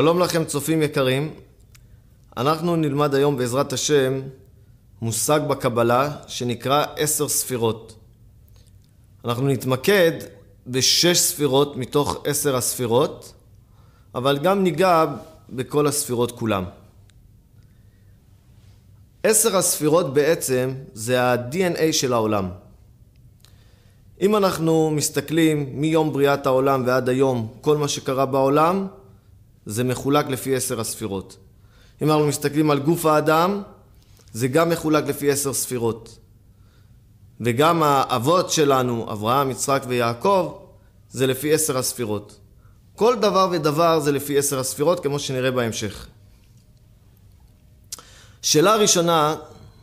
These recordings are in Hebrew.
שלום לכם צופים יקרים, אנחנו נלמד היום בעזרת השם מושג בקבלה שנקרא עשר ספירות. אנחנו נתמקד בשש ספירות מתוך עשר הספירות, אבל גם ניגע בכל הספירות כולם. עשר הספירות בעצם זה ה-DNA של העולם. אם אנחנו מסתכלים מיום בריאת העולם ועד היום, כל מה שקרה בעולם, זה מחולק לפי עשר הספירות. אם אנחנו מסתכלים על גוף האדם, זה גם מחולק לפי עשר ספירות. וגם האבות שלנו, אברהם, יצחק ויעקב, זה לפי עשר הספירות. כל דבר ודבר זה לפי עשר הספירות, כמו שנראה בהמשך. שאלה ראשונה,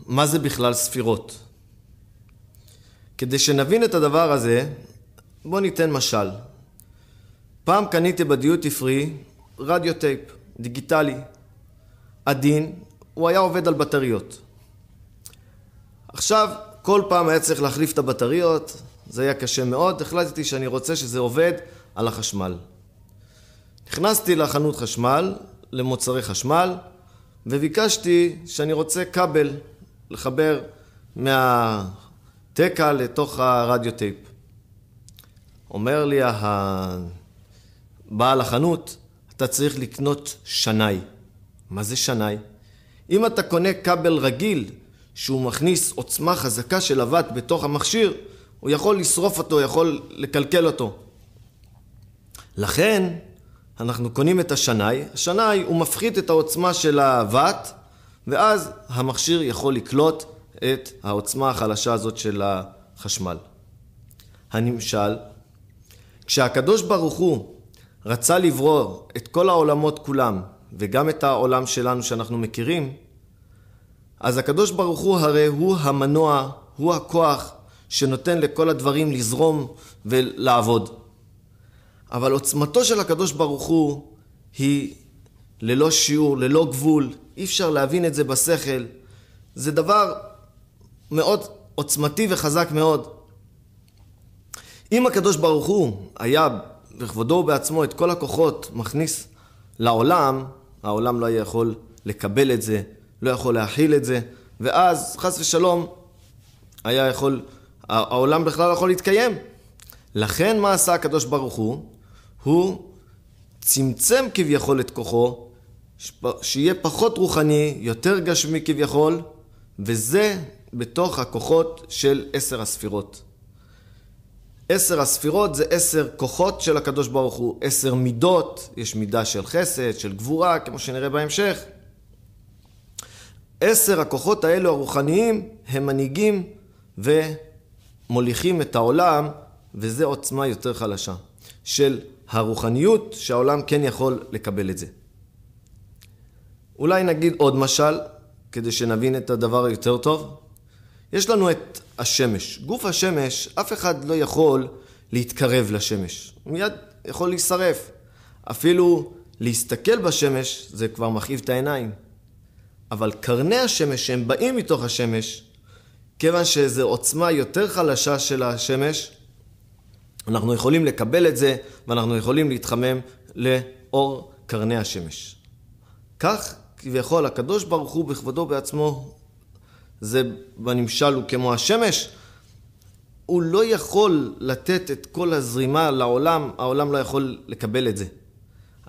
מה זה בכלל ספירות? כדי שנבין את הדבר הזה, בואו ניתן משל. פעם קניתי בדיוטי פרי רדיו טייפ, דיגיטלי, עדין, הוא היה עובד על בטריות. עכשיו, כל פעם היה צריך להחליף את הבטריות, זה היה קשה מאוד, החלטתי שאני רוצה שזה עובד על החשמל. נכנסתי לחנות חשמל, למוצרי חשמל, וביקשתי שאני רוצה כבל לחבר מהתקע לתוך הרדיו טייפ. אומר לי בעל החנות, אתה צריך לקנות שנאי. מה זה שנאי? אם אתה קונה כבל רגיל שהוא מכניס עוצמה חזקה של אבט בתוך המכשיר, הוא יכול לשרוף אותו, יכול לקלקל אותו. לכן, אנחנו קונים את השנאי, השנאי הוא מפחית את העוצמה של הוואט, ואז המכשיר יכול לקלוט את העוצמה החלשה הזאת של החשמל. הנמשל, כשהקדוש ברוך הוא רצה לברוא את כל העולמות כולם, וגם את העולם שלנו שאנחנו מכירים, אז הקדוש ברוך הוא הרי הוא המנוע, הוא הכוח שנותן לכל הדברים לזרום ולעבוד. אבל עוצמתו של הקדוש ברוך הוא היא ללא שיעור, ללא גבול, אי אפשר להבין את זה בשכל. זה דבר מאוד עוצמתי וחזק מאוד. אם הקדוש ברוך הוא היה בכבודו בעצמו את כל הכוחות מכניס לעולם, העולם לא יכול לקבל את זה, לא יכול להכיל את זה, ואז חס ושלום היה יכול, העולם בכלל לא יכול להתקיים. לכן מה עשה הקדוש ברוך הוא? הוא צמצם כביכול את כוחו, שיהיה פחות רוחני, יותר גשמי כביכול, וזה בתוך הכוחות של עשר הספירות. עשר הספירות זה עשר כוחות של הקדוש ברוך הוא, עשר מידות, יש מידה של חסד, של גבורה, כמו שנראה בהמשך. עשר הכוחות האלו הרוחניים הם מנהיגים ומוליכים את העולם, וזה עוצמה יותר חלשה של הרוחניות שהעולם כן יכול לקבל את זה. אולי נגיד עוד משל, כדי שנבין את הדבר היותר טוב. יש לנו את השמש. גוף השמש, אף אחד לא יכול להתקרב לשמש. הוא מיד יכול להישרף. אפילו להסתכל בשמש זה כבר מכאיב את העיניים. אבל קרני השמש שהם באים מתוך השמש, כיוון שזו עוצמה יותר חלשה של השמש, אנחנו יכולים לקבל את זה ואנחנו יכולים להתחמם לאור קרני השמש. כך כביכול הקדוש ברוך הוא בכבודו בעצמו זה בנמשל הוא כמו השמש, הוא לא יכול לתת את כל הזרימה לעולם, העולם לא יכול לקבל את זה.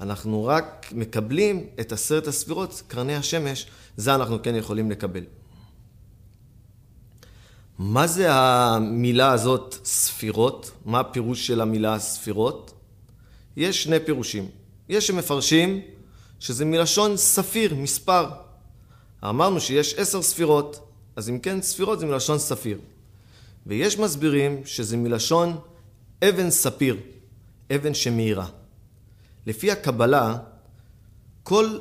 אנחנו רק מקבלים את עשרת הספירות, קרני השמש, זה אנחנו כן יכולים לקבל. מה זה המילה הזאת ספירות? מה הפירוש של המילה ספירות? יש שני פירושים. יש שמפרשים שזה מלשון ספיר, מספר. אמרנו שיש עשר ספירות. אז אם כן, ספירות זה מלשון ספיר. ויש מסבירים שזה מלשון אבן ספיר, אבן שמאירה. לפי הקבלה, כל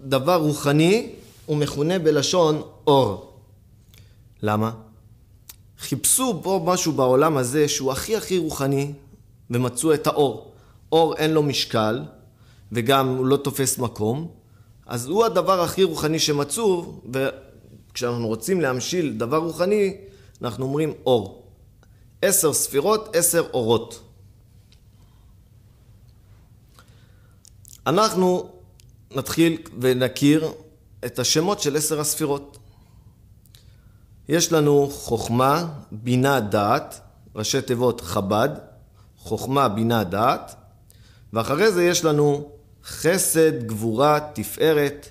דבר רוחני הוא מכונה בלשון אור. למה? חיפשו בו משהו בעולם הזה שהוא הכי הכי רוחני ומצאו את האור. אור אין לו משקל וגם הוא לא תופס מקום, אז הוא הדבר הכי רוחני שמצאו, כשאנחנו רוצים להמשיל דבר רוחני, אנחנו אומרים אור. עשר ספירות, עשר אורות. אנחנו נתחיל ונכיר את השמות של עשר הספירות. יש לנו חוכמה, בינה, דעת, ראשי תיבות חב"ד, חוכמה, בינה, דעת, ואחרי זה יש לנו חסד, גבורה, תפארת,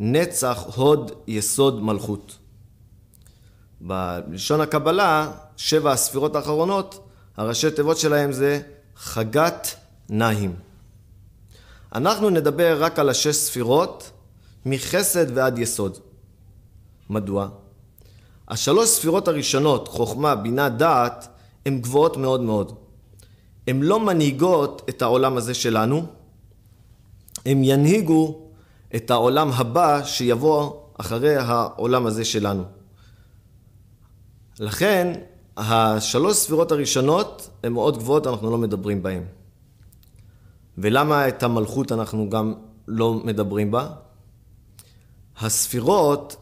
נצח, הוד, יסוד, מלכות. בלשון הקבלה, שבע הספירות האחרונות, הראשי תיבות שלהם זה חגת נהים. אנחנו נדבר רק על השש ספירות מחסד ועד יסוד. מדוע? השלוש ספירות הראשונות, חוכמה, בינה, דעת, הן גבוהות מאוד מאוד. הן לא מנהיגות את העולם הזה שלנו, הן ינהיגו את העולם הבא שיבוא אחרי העולם הזה שלנו. לכן, השלוש ספירות הראשונות הן מאוד גבוהות, אנחנו לא מדברים בהן. ולמה את המלכות אנחנו גם לא מדברים בה? הספירות,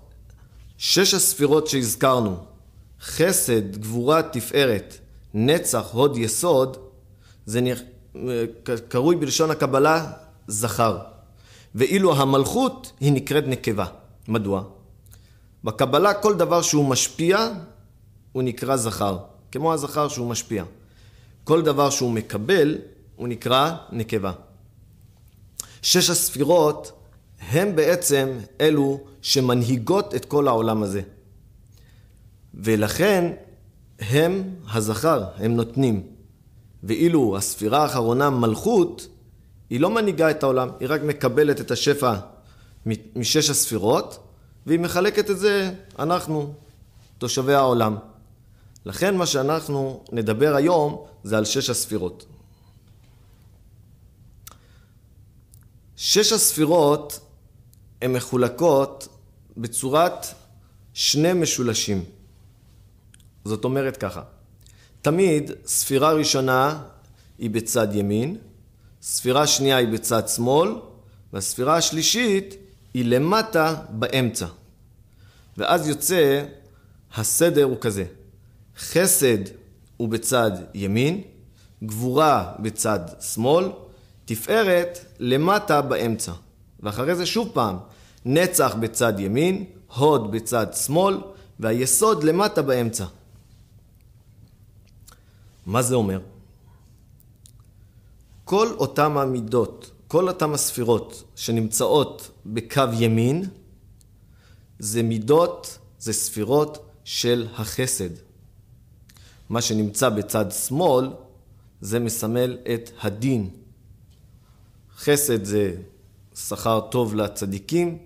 שש הספירות שהזכרנו, חסד, גבורה, תפארת, נצח, הוד, יסוד, זה קרוי בלשון הקבלה זכר. ואילו המלכות היא נקראת נקבה. מדוע? בקבלה כל דבר שהוא משפיע הוא נקרא זכר, כמו הזכר שהוא משפיע. כל דבר שהוא מקבל הוא נקרא נקבה. שש הספירות הם בעצם אלו שמנהיגות את כל העולם הזה. ולכן הם הזכר, הם נותנים. ואילו הספירה האחרונה, מלכות, היא לא מנהיגה את העולם, היא רק מקבלת את השפע משש הספירות, והיא מחלקת את זה, אנחנו, תושבי העולם. לכן מה שאנחנו נדבר היום זה על שש הספירות. שש הספירות הן מחולקות בצורת שני משולשים. זאת אומרת ככה, תמיד ספירה ראשונה היא בצד ימין, ספירה שנייה היא בצד שמאל, והספירה השלישית היא למטה באמצע. ואז יוצא, הסדר הוא כזה, חסד הוא בצד ימין, גבורה בצד שמאל, תפארת למטה באמצע. ואחרי זה שוב פעם, נצח בצד ימין, הוד בצד שמאל, והיסוד למטה באמצע. מה זה אומר? כל אותם המידות, כל אותם הספירות שנמצאות בקו ימין, זה מידות, זה ספירות של החסד. מה שנמצא בצד שמאל, זה מסמל את הדין. חסד זה שכר טוב לצדיקים,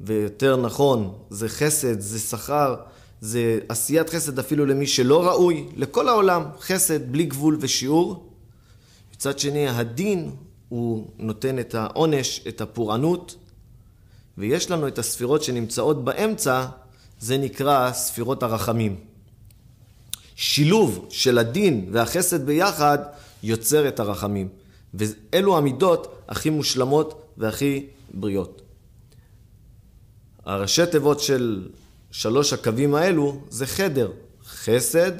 ויותר נכון, זה חסד, זה שכר, זה עשיית חסד אפילו למי שלא ראוי, לכל העולם, חסד בלי גבול ושיעור. מצד שני, הדין הוא נותן את העונש, את הפורענות, ויש לנו את הספירות שנמצאות באמצע, זה נקרא ספירות הרחמים. שילוב של הדין והחסד ביחד יוצר את הרחמים. ואלו המידות הכי מושלמות והכי בריאות. הראשי תיבות של שלוש הקווים האלו זה חדר, חסד,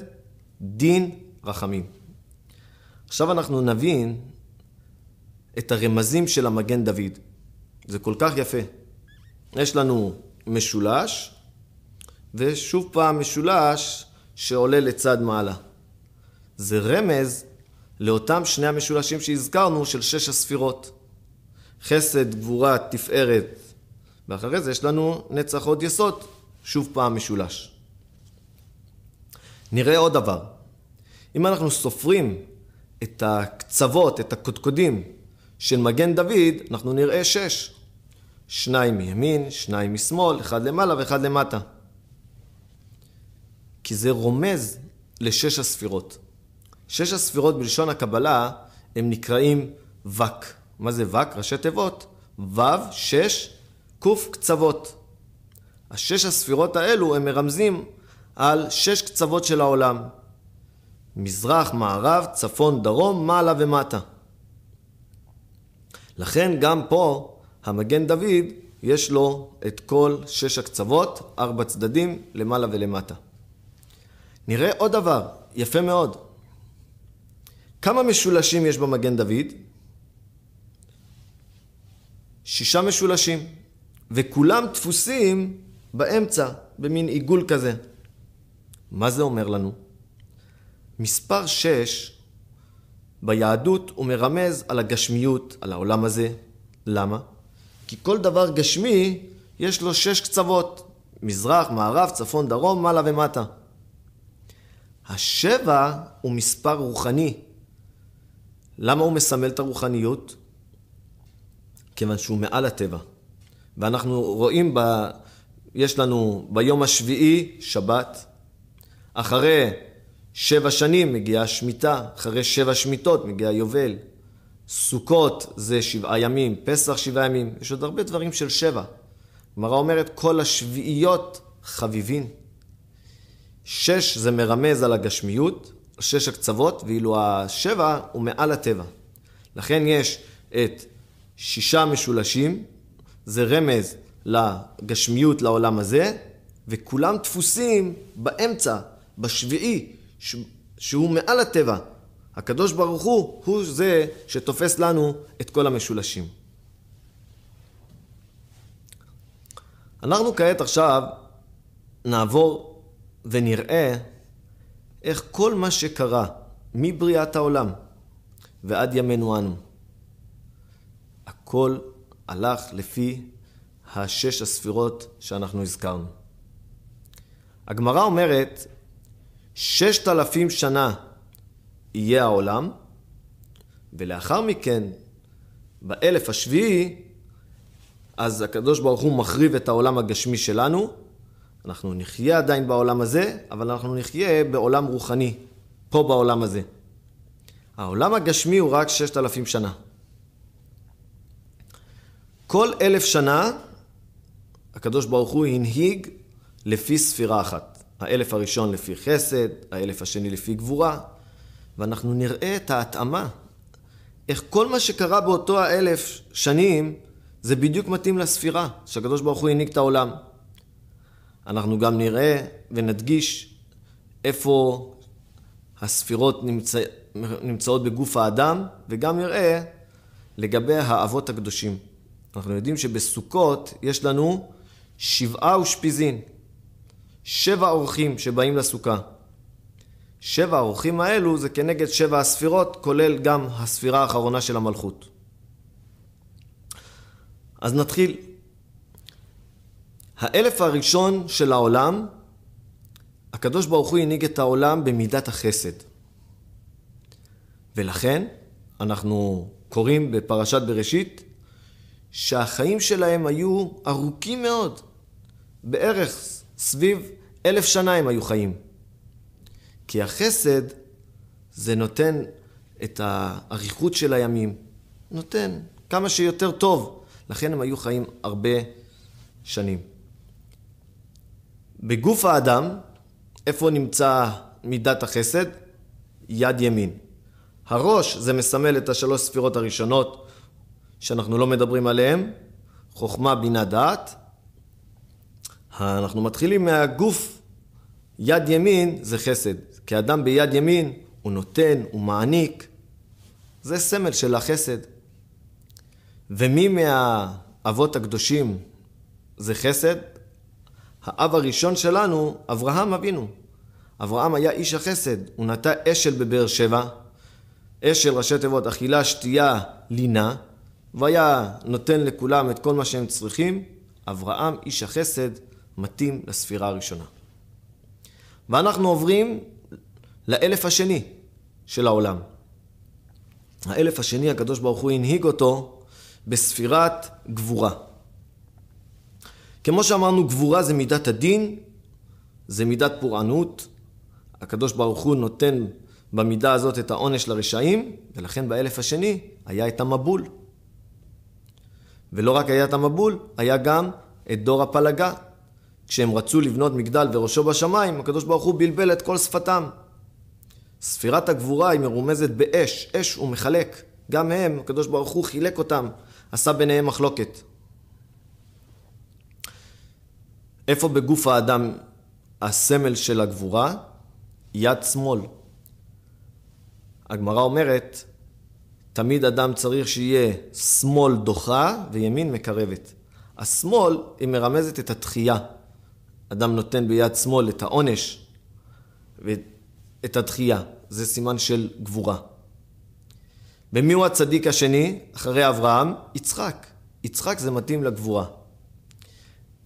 דין, רחמים. עכשיו אנחנו נבין את הרמזים של המגן דוד. זה כל כך יפה. יש לנו משולש, ושוב פעם משולש שעולה לצד מעלה. זה רמז לאותם שני המשולשים שהזכרנו של שש הספירות. חסד, גבורה, תפארת, ואחרי זה יש לנו נצח עוד יסוד, שוב פעם משולש. נראה עוד דבר. אם אנחנו סופרים את הקצוות, את הקודקודים של מגן דוד, אנחנו נראה שש. שניים מימין, שניים משמאל, אחד למעלה ואחד למטה. כי זה רומז לשש הספירות. שש הספירות בלשון הקבלה הם נקראים וק. מה זה וק? ראשי תיבות. ו', שש, ק' קצוות. השש הספירות האלו הם מרמזים על שש קצוות של העולם. מזרח, מערב, צפון, דרום, מעלה ומטה. לכן גם פה המגן דוד יש לו את כל שש הקצוות, ארבע צדדים, למעלה ולמטה. נראה עוד דבר, יפה מאוד. כמה משולשים יש במגן דוד? שישה משולשים, וכולם דפוסים באמצע, במין עיגול כזה. מה זה אומר לנו? מספר שש ביהדות הוא מרמז על הגשמיות, על העולם הזה. למה? כי כל דבר גשמי יש לו שש קצוות, מזרח, מערב, צפון, דרום, מעלה ומטה. השבע הוא מספר רוחני. למה הוא מסמל את הרוחניות? כיוון שהוא מעל הטבע. ואנחנו רואים, ב... יש לנו ביום השביעי שבת, אחרי שבע שנים מגיעה שמיטה, אחרי שבע שמיטות מגיע יובל. סוכות זה שבעה ימים, פסח שבעה ימים, יש עוד הרבה דברים של שבע. גמרא אומרת כל השביעיות חביבין. שש זה מרמז על הגשמיות, שש הקצוות, ואילו השבע הוא מעל הטבע. לכן יש את שישה משולשים, זה רמז לגשמיות לעולם הזה, וכולם דפוסים באמצע, בשביעי, שהוא מעל הטבע. הקדוש ברוך הוא, הוא זה שתופס לנו את כל המשולשים. אנחנו כעת עכשיו נעבור ונראה איך כל מה שקרה מבריאת העולם ועד ימינו אנו, הכל הלך לפי השש הספירות שאנחנו הזכרנו. הגמרא אומרת, ששת אלפים שנה יהיה העולם, ולאחר מכן, באלף השביעי, אז הקדוש ברוך הוא מחריב את העולם הגשמי שלנו. אנחנו נחיה עדיין בעולם הזה, אבל אנחנו נחיה בעולם רוחני, פה בעולם הזה. העולם הגשמי הוא רק ששת אלפים שנה. כל אלף שנה הקדוש ברוך הוא הנהיג לפי ספירה אחת. האלף הראשון לפי חסד, האלף השני לפי גבורה, ואנחנו נראה את ההתאמה, איך כל מה שקרה באותו האלף שנים זה בדיוק מתאים לספירה שהקדוש ברוך הוא הנהיג את העולם. אנחנו גם נראה ונדגיש איפה הספירות נמצא, נמצאות בגוף האדם, וגם נראה לגבי האבות הקדושים. אנחנו יודעים שבסוכות יש לנו שבעה אושפיזין, שבע אורחים שבאים לסוכה. שבע האורחים האלו זה כנגד שבע הספירות, כולל גם הספירה האחרונה של המלכות. אז נתחיל. האלף הראשון של העולם, הקדוש ברוך הוא הנהיג את העולם במידת החסד. ולכן אנחנו קוראים בפרשת בראשית שהחיים שלהם היו ארוכים מאוד. בערך סביב אלף שנה הם היו חיים. כי החסד זה נותן את האריכות של הימים, נותן כמה שיותר טוב. לכן הם היו חיים הרבה שנים. בגוף האדם, איפה נמצא מידת החסד? יד ימין. הראש זה מסמל את השלוש ספירות הראשונות שאנחנו לא מדברים עליהן, חוכמה, בינה, דעת. אנחנו מתחילים מהגוף, יד ימין זה חסד. כי אדם ביד ימין הוא נותן, הוא מעניק. זה סמל של החסד. ומי מהאבות הקדושים זה חסד? האב הראשון שלנו, אברהם אבינו. אברהם היה איש החסד, הוא נטע אשל בבאר שבע, אשל ראשי תיבות אכילה, שתייה, לינה, והיה נותן לכולם את כל מה שהם צריכים. אברהם, איש החסד, מתאים לספירה הראשונה. ואנחנו עוברים לאלף השני של העולם. האלף השני, הקדוש ברוך הוא הנהיג אותו בספירת גבורה. כמו שאמרנו, גבורה זה מידת הדין, זה מידת פורענות. הקדוש ברוך הוא נותן במידה הזאת את העונש לרשעים, ולכן באלף השני היה את המבול. ולא רק היה את המבול, היה גם את דור הפלגה. כשהם רצו לבנות מגדל וראשו בשמיים, הקדוש ברוך הוא בלבל את כל שפתם. ספירת הגבורה היא מרומזת באש, אש הוא מחלק. גם הם, הקדוש ברוך הוא חילק אותם, עשה ביניהם מחלוקת. איפה בגוף האדם הסמל של הגבורה? יד שמאל. הגמרא אומרת, תמיד אדם צריך שיהיה שמאל דוחה וימין מקרבת. השמאל היא מרמזת את התחייה. אדם נותן ביד שמאל את העונש ואת התחייה. זה סימן של גבורה. ומי הוא הצדיק השני, אחרי אברהם? יצחק. יצחק זה מתאים לגבורה.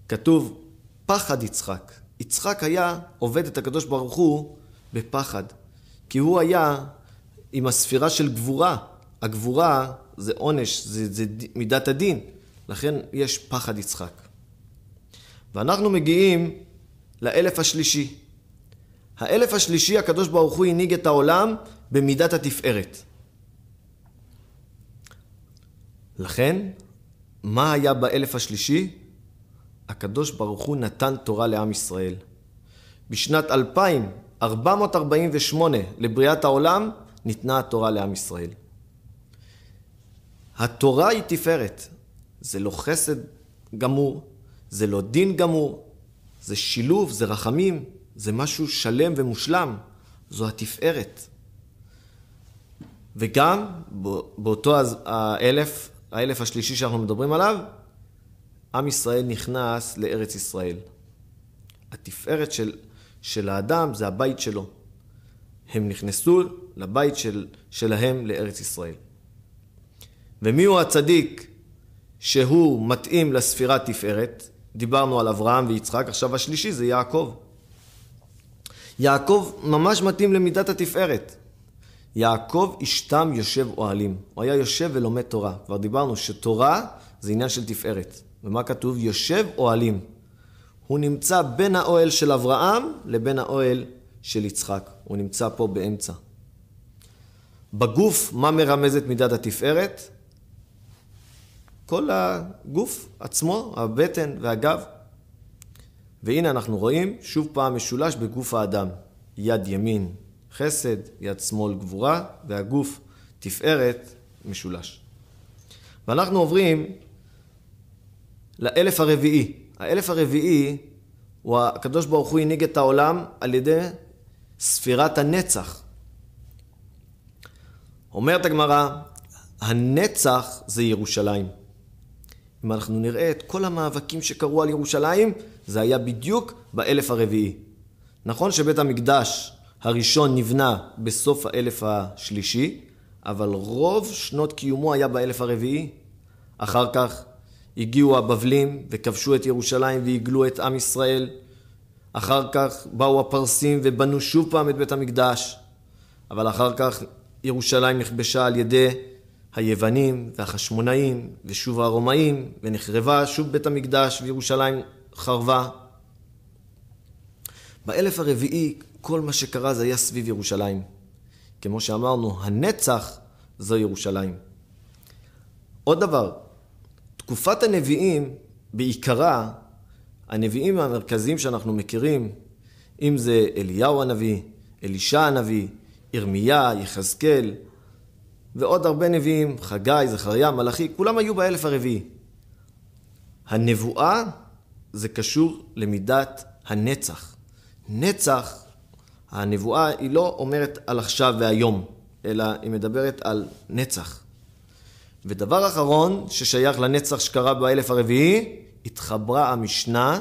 כתוב, פחד יצחק. יצחק היה עובד את הקדוש ברוך הוא בפחד. כי הוא היה עם הספירה של גבורה. הגבורה זה עונש, זה, זה מידת הדין. לכן יש פחד יצחק. ואנחנו מגיעים לאלף השלישי. האלף השלישי, הקדוש ברוך הוא הנהיג את העולם במידת התפארת. לכן, מה היה באלף השלישי? הקדוש ברוך הוא נתן תורה לעם ישראל. בשנת 2448 לבריאת העולם ניתנה התורה לעם ישראל. התורה היא תפארת. זה לא חסד גמור, זה לא דין גמור, זה שילוב, זה רחמים, זה משהו שלם ומושלם. זו התפארת. וגם באותו האלף, האלף השלישי שאנחנו מדברים עליו, עם ישראל נכנס לארץ ישראל. התפארת של, של האדם זה הבית שלו. הם נכנסו לבית של, שלהם לארץ ישראל. ומי הוא הצדיק שהוא מתאים לספירת תפארת? דיברנו על אברהם ויצחק, עכשיו השלישי זה יעקב. יעקב ממש מתאים למידת התפארת. יעקב אשתם יושב אוהלים. הוא היה יושב ולומד תורה. כבר דיברנו שתורה זה עניין של תפארת. ומה כתוב? יושב אוהלים. הוא נמצא בין האוהל של אברהם לבין האוהל של יצחק. הוא נמצא פה באמצע. בגוף, מה מרמזת מידת התפארת? כל הגוף עצמו, הבטן והגב. והנה אנחנו רואים שוב פעם משולש בגוף האדם. יד ימין חסד, יד שמאל גבורה, והגוף תפארת משולש. ואנחנו עוברים לאלף הרביעי. האלף הרביעי הוא הקדוש ברוך הוא הנהיג את העולם על ידי ספירת הנצח. אומרת הגמרא, הנצח זה ירושלים. אם אנחנו נראה את כל המאבקים שקרו על ירושלים, זה היה בדיוק באלף הרביעי. נכון שבית המקדש הראשון נבנה בסוף האלף השלישי, אבל רוב שנות קיומו היה באלף הרביעי. אחר כך הגיעו הבבלים וכבשו את ירושלים והגלו את עם ישראל. אחר כך באו הפרסים ובנו שוב פעם את בית המקדש. אבל אחר כך ירושלים נכבשה על ידי היוונים והחשמונאים ושוב הרומאים ונחרבה שוב בית המקדש וירושלים חרבה. באלף הרביעי כל מה שקרה זה היה סביב ירושלים. כמו שאמרנו, הנצח זו ירושלים. עוד דבר, תקופת הנביאים בעיקרה, הנביאים המרכזיים שאנחנו מכירים, אם זה אליהו הנביא, אלישע הנביא, ירמיה, יחזקאל, ועוד הרבה נביאים, חגי, זכריה, מלאכי, כולם היו באלף הרביעי. הנבואה זה קשור למידת הנצח. נצח, הנבואה היא לא אומרת על עכשיו והיום, אלא היא מדברת על נצח. ודבר אחרון ששייך לנצח שקרה באלף הרביעי, התחברה המשנה,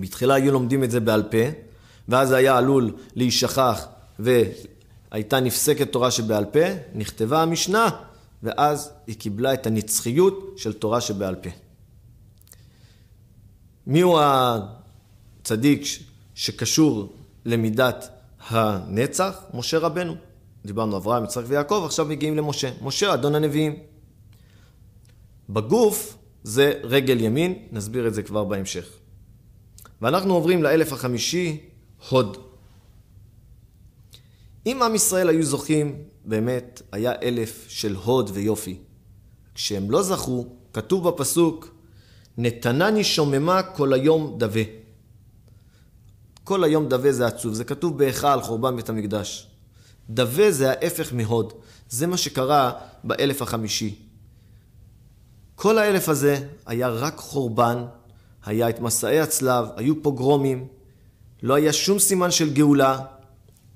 בתחילה היו לומדים את זה בעל פה, ואז היה עלול להישכח והייתה נפסקת תורה שבעל פה, נכתבה המשנה, ואז היא קיבלה את הנצחיות של תורה שבעל פה. מי הוא הצדיק שקשור למידת הנצח? משה רבנו. דיברנו אברהם, יצחק ויעקב, עכשיו מגיעים למשה. משה, אדון הנביאים. בגוף זה רגל ימין, נסביר את זה כבר בהמשך. ואנחנו עוברים לאלף החמישי, הוד. אם עם ישראל היו זוכים, באמת היה אלף של הוד ויופי. כשהם לא זכו, כתוב בפסוק, נתנני שוממה כל היום דווה. כל היום דווה זה עצוב, זה כתוב בהיכל על חורבן בית המקדש. דווה זה ההפך מהוד, זה מה שקרה באלף החמישי. כל האלף הזה היה רק חורבן, היה את מסעי הצלב, היו פוגרומים, לא היה שום סימן של גאולה.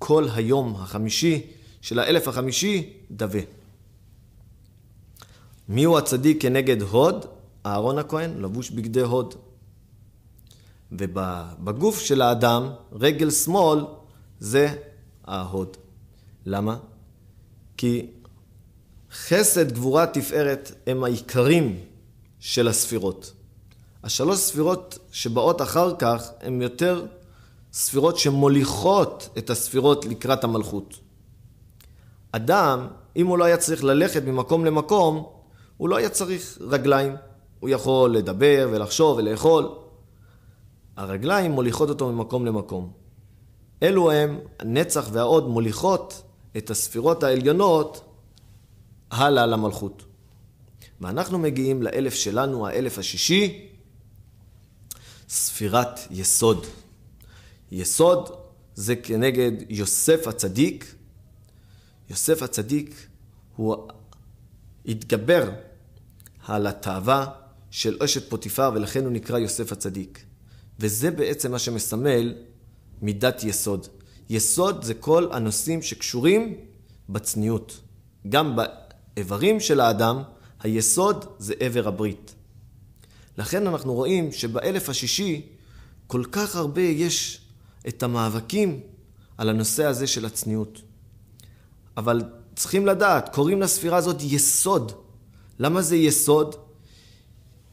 כל היום החמישי של האלף החמישי דווה. מיהו הצדיק כנגד הוד? אהרון הכהן, לבוש בגדי הוד. ובגוף של האדם, רגל שמאל זה ההוד. למה? כי חסד, גבורה, תפארת הם העיקרים של הספירות. השלוש ספירות שבאות אחר כך הן יותר ספירות שמוליכות את הספירות לקראת המלכות. אדם, אם הוא לא היה צריך ללכת ממקום למקום, הוא לא היה צריך רגליים. הוא יכול לדבר ולחשוב ולאכול. הרגליים מוליכות אותו ממקום למקום. אלו הם, הנצח והעוד מוליכות את הספירות העליונות הלאה למלכות. ואנחנו מגיעים לאלף שלנו, האלף השישי, ספירת יסוד. יסוד זה כנגד יוסף הצדיק. יוסף הצדיק הוא התגבר על התאווה של אשת פוטיפר ולכן הוא נקרא יוסף הצדיק. וזה בעצם מה שמסמל מידת יסוד. יסוד זה כל הנושאים שקשורים בצניעות. גם באיברים של האדם, היסוד זה עבר הברית. לכן אנחנו רואים שבאלף השישי כל כך הרבה יש את המאבקים על הנושא הזה של הצניעות. אבל צריכים לדעת, קוראים לספירה הזאת יסוד. למה זה יסוד?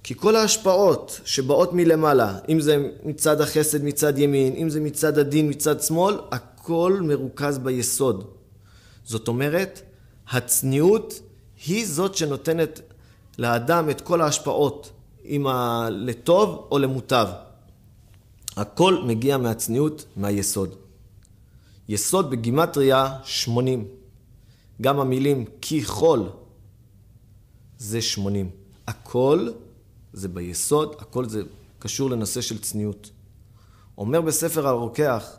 כי כל ההשפעות שבאות מלמעלה, אם זה מצד החסד מצד ימין, אם זה מצד הדין מצד שמאל, הכל מרוכז ביסוד. זאת אומרת, הצניעות היא זאת שנותנת לאדם את כל ההשפעות, אם ה... לטוב או למוטב. הכל מגיע מהצניעות, מהיסוד. יסוד בגימטריה 80. גם המילים חול זה 80. הכל זה ביסוד, הכל זה קשור לנושא של צניעות. אומר בספר הרוקח,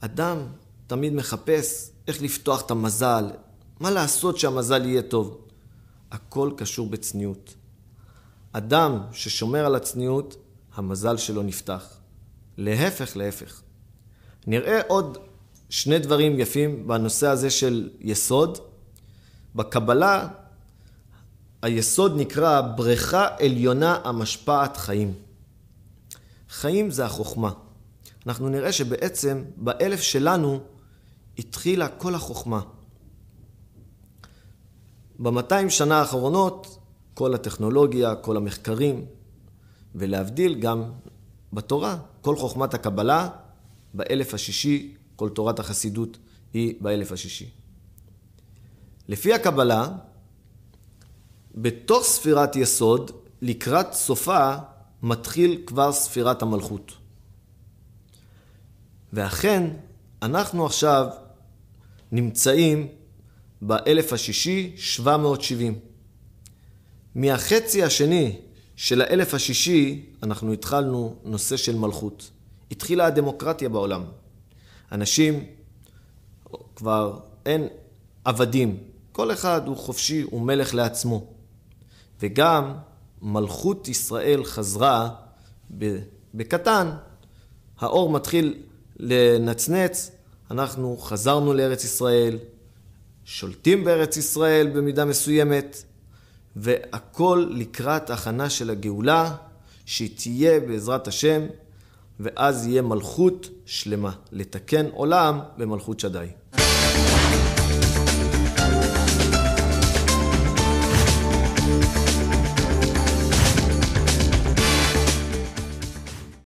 אדם תמיד מחפש איך לפתוח את המזל, מה לעשות שהמזל יהיה טוב. הכל קשור בצניעות. אדם ששומר על הצניעות, המזל שלו נפתח. להפך, להפך. נראה עוד שני דברים יפים בנושא הזה של יסוד. בקבלה היסוד נקרא בריכה עליונה המשפעת חיים. חיים זה החוכמה. אנחנו נראה שבעצם באלף שלנו התחילה כל החוכמה. במאתיים שנה האחרונות כל הטכנולוגיה, כל המחקרים, ולהבדיל גם בתורה, כל חוכמת הקבלה באלף השישי, כל תורת החסידות היא באלף השישי. לפי הקבלה, בתוך ספירת יסוד, לקראת סופה, מתחיל כבר ספירת המלכות. ואכן, אנחנו עכשיו נמצאים באלף השישי, 770. מהחצי השני של האלף השישי, אנחנו התחלנו נושא של מלכות. התחילה הדמוקרטיה בעולם. אנשים, כבר אין עבדים. כל אחד הוא חופשי, הוא מלך לעצמו. וגם מלכות ישראל חזרה בקטן. האור מתחיל לנצנץ, אנחנו חזרנו לארץ ישראל, שולטים בארץ ישראל במידה מסוימת, והכל לקראת הכנה של הגאולה, שהיא תהיה בעזרת השם, ואז יהיה מלכות שלמה, לתקן עולם במלכות שדי.